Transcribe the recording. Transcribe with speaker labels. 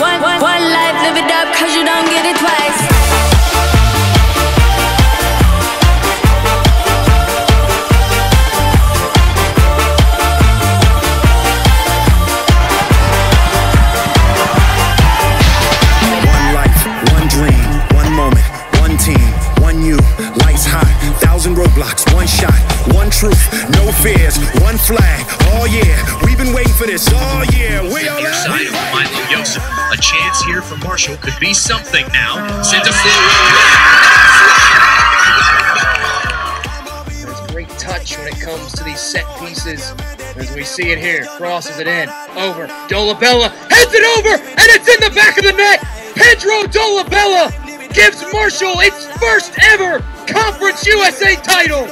Speaker 1: Life, live it up, cause you don't get it twice.
Speaker 2: roadblocks, one shot, one truth, no fears, one flag. Oh yeah, we've been waiting for this all year. We all at?
Speaker 3: Yo, chance here for Marshall could be something now. Sends a
Speaker 4: There's great touch when it comes to these set pieces. As we see it here, crosses it in, over, Dolabella, heads it over, and it's in the back of the net! Pedro Dolabella gives Marshall its first ever Conference USA title!